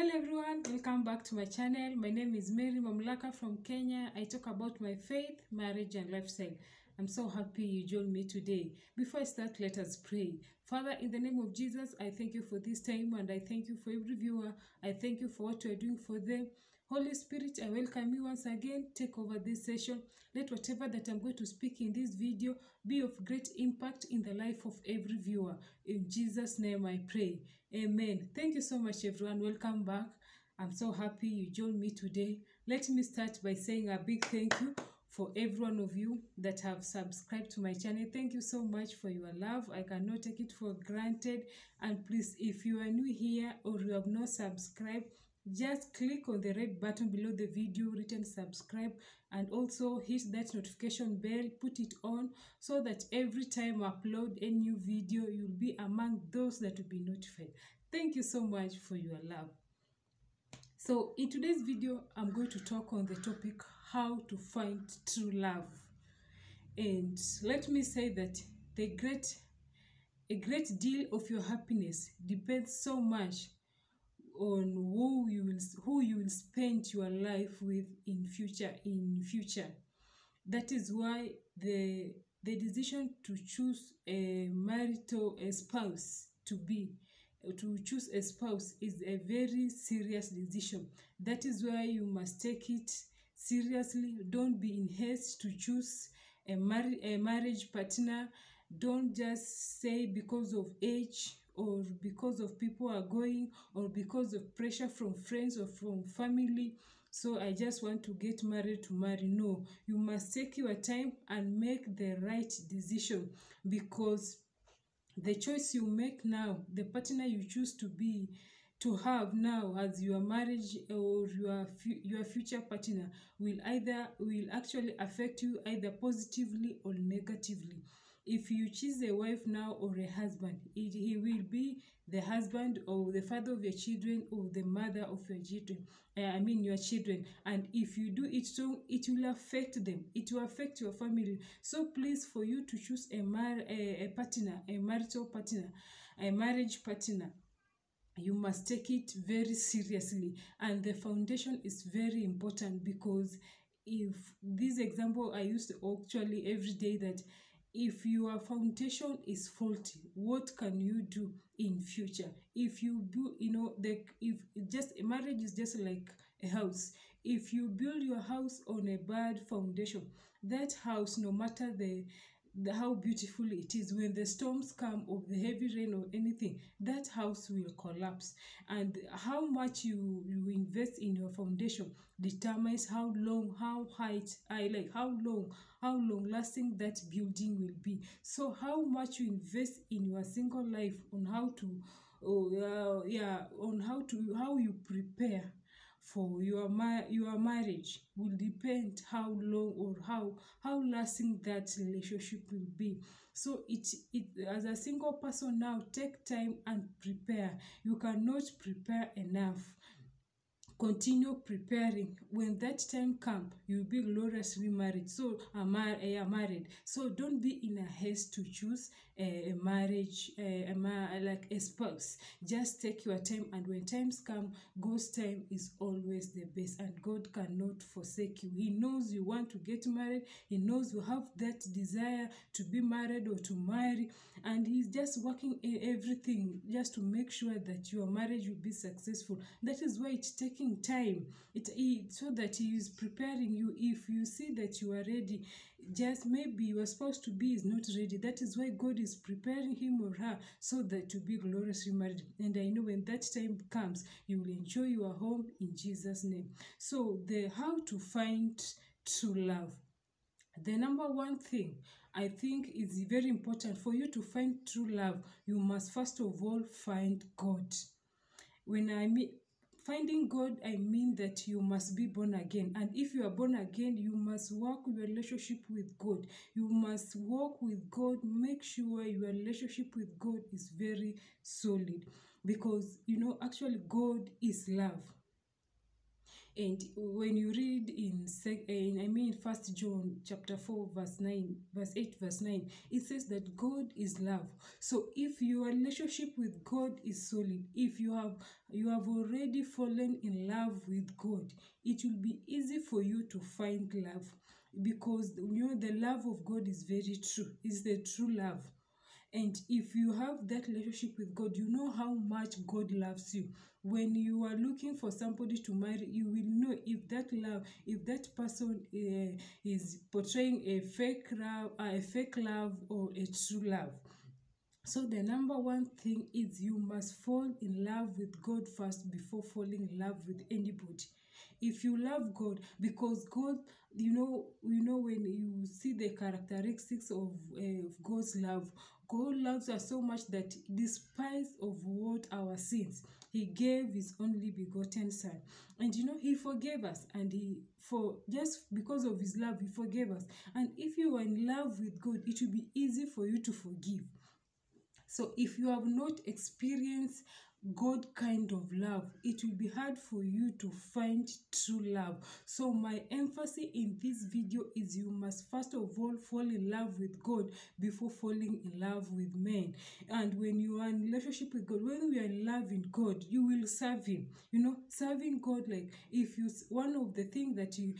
Hello everyone, welcome back to my channel. My name is Mary Mamlaka from Kenya. I talk about my faith, marriage, and lifestyle. I'm so happy you joined me today. Before I start, let us pray. Father, in the name of Jesus, I thank you for this time and I thank you for every viewer. I thank you for what you are doing for them. Holy Spirit, I welcome you once again. Take over this session. Let whatever that I'm going to speak in this video be of great impact in the life of every viewer. In Jesus' name I pray. Amen. Thank you so much, everyone. Welcome back. I'm so happy you joined me today. Let me start by saying a big thank you for every one of you that have subscribed to my channel. Thank you so much for your love. I cannot take it for granted. And please, if you are new here or you have not subscribed, just click on the red button below the video written subscribe and also hit that notification bell put it on so that every time i upload a new video you'll be among those that will be notified. Thank you so much for your love. So in today's video i'm going to talk on the topic how to find true love. And let me say that the great a great deal of your happiness depends so much on who you will who you will spend your life with in future in future. That is why the the decision to choose a marital a spouse to be to choose a spouse is a very serious decision. That is why you must take it seriously. Don't be in haste to choose a, mar- a marriage partner. Don't just say because of age or because of people are going or because of pressure from friends or from family. So i just want to get married to marry. No you must take your time and make the right decision because the choice you make now the partner you choose to be to have now as your marriage or your your future partner will either will actually affect you either positively or negatively if you choose a wife now or a husband it, he will be the husband or the father of your children or the mother of your children uh, i mean your children. And if you do it so it will affect them. It will affect your family. So please for you to choose a mar a, a partner a marital partner a marriage partner you must take it very seriously. And the foundation is very important because if this example i use actually every day that if your foundation is faulty what can you do in future? If you do you know the if just a marriage is just like a house. If you build your house on a bad foundation that house no matter the the how beautiful it is when the storms come or the heavy rain or anything that house will collapse. And how much you you invest in your foundation determines how long how height i like how long how long lasting that building will be. So how much you invest in your single life on how to oh uh, yeah on how to how you prepare for your ma- your marriage will depend how long or how how lasting that relationship will be. So it it as a single person now take time and prepare. You cannot prepare enough continue preparing. When that time come you'll be gloriously married. So uh, mar- uh, married. So don't be in a haste to choose a, marriage a, a like a spouse. Just take your time and when times come god's time is always the best and god cannot forsake you. He knows you want to get married. He knows you have that desire to be married or to marry and he's just working in everything just to make sure that your marriage will be successful. That is why it's taking time. It, it so that he is preparing you. If you see that you are ready just maybe you are supposed to be is not ready. That is why god is preparing him or her so that to be gloriously married and i know when that time comes you will enjoy your home in jesus name. So the how to find true love? The number one thing i think is very important. For you to find true love you must first of all find god. When i mean finding god i mean that you must be born again. And if you are born again you must work your relationship with god. You must work with god make sure your relationship with god is very solid. Because you know actually god is love and when you read in, in i mean first john chapter 4 verse 9 verse 8 verse 9 it says that god is love so if your relationship with god is solid if you have you have already fallen in love with god it will be easy for you to find love because you know the love of god is very true is the true love and if you have that relationship with God, you know how much God loves you. When you are looking for somebody to marry, you will know if that love, if that person uh, is portraying a fake love, uh, a fake love or a true love. So the number one thing is you must fall in love with God first before falling in love with anybody. If you love God, because God, you know, you know when you see the characteristics of, uh, of God's love, God loves us so much that despite of what our sins, He gave His only begotten Son, and you know He forgave us, and He for just because of His love He forgave us. And if you are in love with God, it will be easy for you to forgive. So if you have not experienced God kind of love, it will be hard for you to find true love. So my emphasis in this video is you must first of all fall in love with God before falling in love with men. And when you are in relationship with God, when we are in love God, you will serve Him. You know, serving God like if you one of the things that you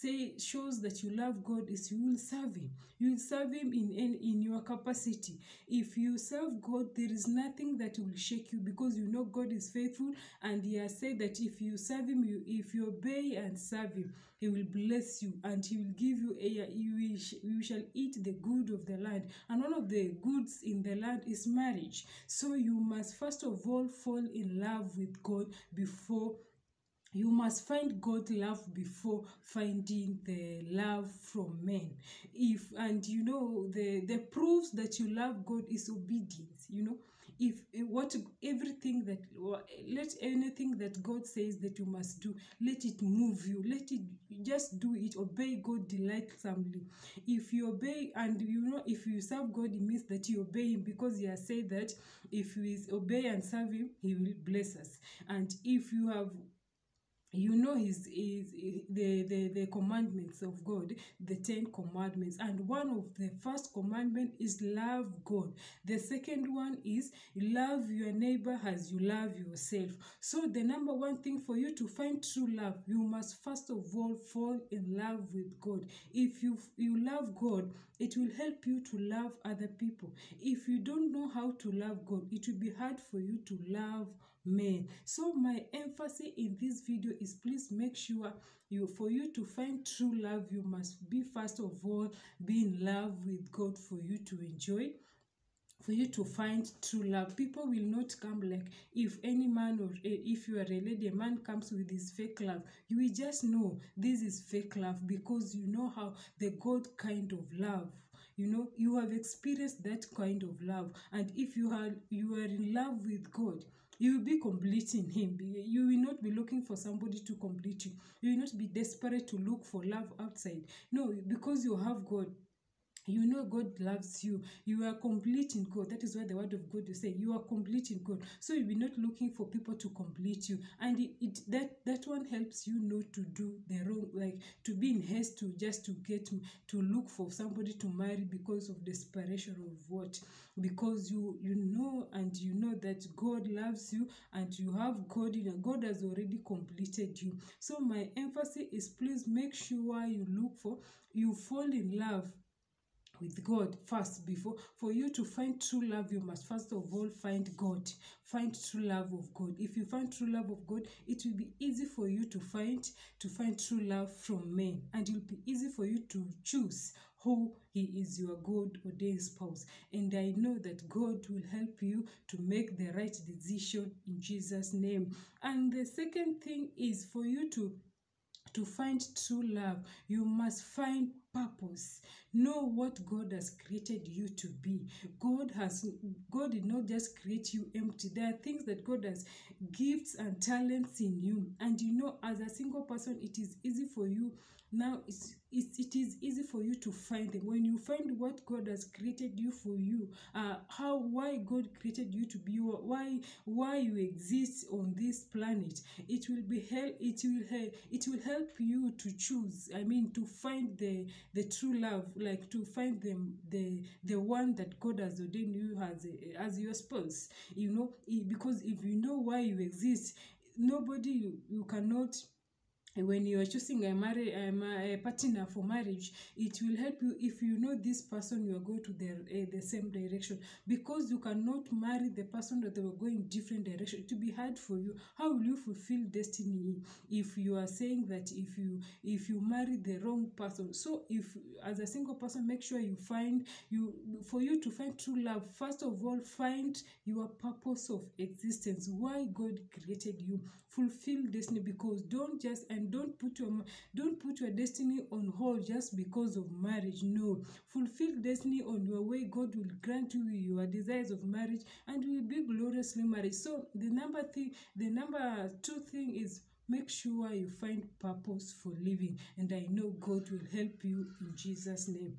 say shows that you love God is you will serve him. You will serve him in, in in your capacity. If you serve God, there is nothing that will shake you because you know God is faithful and he has said that if you serve him, you if you obey and serve him, he will bless you and he will give you a you will you shall eat the good of the land. And one of the goods in the land is marriage. So you must first of all fall in love with God before you must find God love before finding the love from men. If and you know the the proofs that you love God is obedience. You know, if eh, what everything that let anything that God says that you must do, let it move you. Let it just do it. Obey God delightsomely. If you obey and you know if you serve God, it means that you obey Him because He has said that if we obey and serve Him, He will bless us. And if you have you know his is the, the the commandments of god the 10 commandments. And one of the first commandment is love god. The second one is love your neighbor as you love yourself. So the number one thing for you to find true love you must first of all fall in love with god. If you you love god it will help you to love other people. If you don't know how to love god it will be hard for you to love men so my emphasis in this video is please make sure you for you to find true love you must be first of all be in love with god for you to enjoy for you to find true love. People will not come like if any man or eh, if you are a lady a man comes with his fake love you will just know this is fake love because you know how the god kind of love you know you have experienced that kind of love. And if you are you are in love with god you will be completing him. You will not be looking for somebody to complete you. You will not be desperate to look for love outside. No because you have god you know god loves you. You are complete in god. That is why the word of god you say you are complete in god. So you'll be not looking for people to complete you. And it, it that that one helps you not to do the wrong like to be in haste to just to get to look for somebody to marry because of desperation of what? Because you you know and you know that god loves you and you have god in and god has already completed you. So my emphasis is please make sure you look for you fall in love with God first before for you to find true love you must first of all find God. Find true love of God. If you find true love of God it will be easy for you to find to find true love from men. And it will be easy for you to choose who he is your God ordained spouse. And I know that God will help you to make the right decision in Jesus name. And the second thing is for you to to find true love you must find purpose. Know what god has created you to be. God has god did not just create you empty. There are things that god has gifts and talents in you. And you know as a single person it is easy for you now it's, it's it is easy for you to find them. When you find what god has created you for you uh how why god created you to be why why you exist on this planet it will be help it will help it will help you to choose i mean to find the the true love like to find them the the one that god has ordained you as as your spouse. You know because if you know why you exist nobody you, you cannot when you are choosing a marry um, a partner for marriage it will help you if you know this person you are going to the uh, the same direction. Because you cannot marry the person that they were going different direction. It to be hard for you. How will you fulfill destiny if you are saying that if you if you marry the wrong person? So if as a single person make sure you find you for you to find true love first of all find your purpose of existence. Why god created you? Fulfill destiny because don't just and don't put your don't put your destiny on hold just because of marriage. No. Fulfill destiny on your way. God will grant you your desires of marriage and you will be gloriously married. So the number thing the number two thing is make sure you find purpose for living. And i know god will help you in jesus name.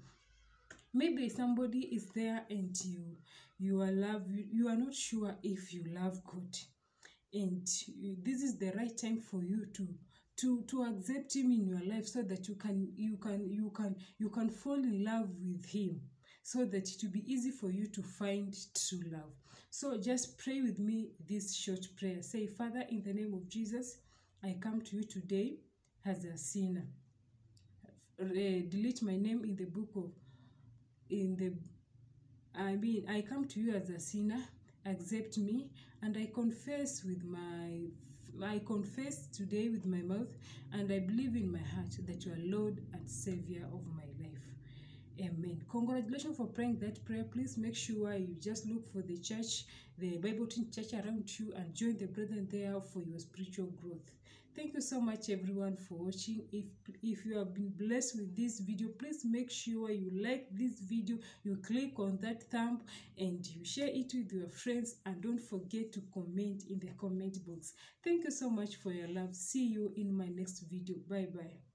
Maybe somebody is there and you you are love you, you are not sure if you love god. And this is the right time for you to to to accept him in your life so that you can you can you can you can fall in love with him so that it will be easy for you to find true love. So just pray with me this short prayer. Say father in the name of jesus i come to you today as a sinner. Delete my name in the book of in the i mean i come to you as a sinner accept me and i confess with my I confess today with my mouth and I believe in my heart that you are Lord and Savior of my life. Amen. Congratulations for praying that prayer. Please make sure you just look for the church, the Bible church around you, and join the brethren there for your spiritual growth. Thank you so much everyone for watching. If if you have been blessed with this video, please make sure you like this video, you click on that thumb and you share it with your friends and don't forget to comment in the comment box. Thank you so much for your love. See you in my next video. Bye bye.